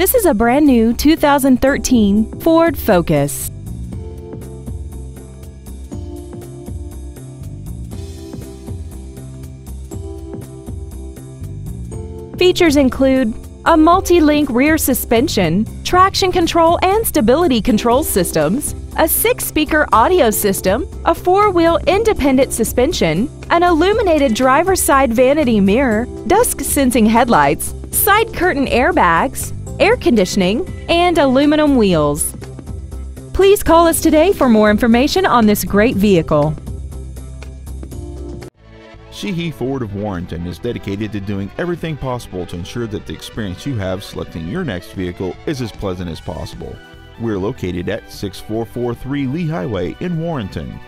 This is a brand new 2013 Ford Focus. Features include a multi-link rear suspension, traction control and stability control systems, a six-speaker audio system, a four-wheel independent suspension, an illuminated driver's side vanity mirror, dusk-sensing headlights, side curtain airbags, air conditioning, and aluminum wheels. Please call us today for more information on this great vehicle. Sheehy Ford of Warrenton is dedicated to doing everything possible to ensure that the experience you have selecting your next vehicle is as pleasant as possible. We're located at 6443 Lee Highway in Warrenton.